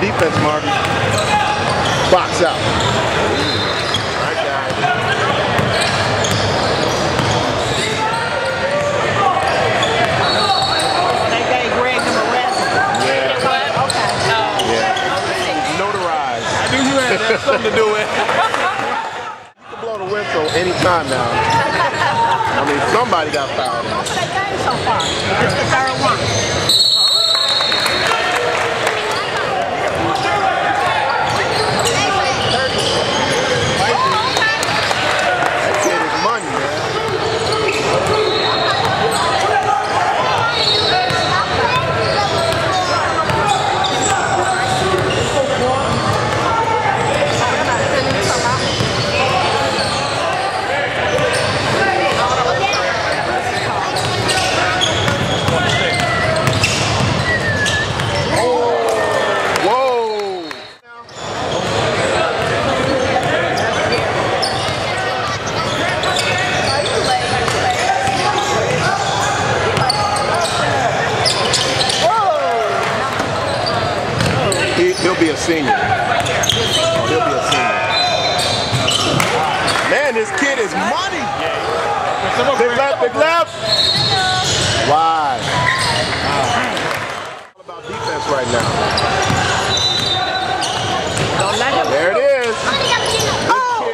Play defense, Marvin. Box out. Right. They gave Greg him a rest. Yeah. Okay. I knew you had something to do with. You can blow the whistle anytime now. I mean, somebody got fouled. What's that game so far? It's the third one. That kid is money, man. Whoa! He, he'll be a senior. He'll be a senior. Man, this kid is money. Big left, big left. Wide. All about defense right now. There it is. Oh!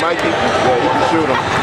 Might be, yeah, he can shoot him.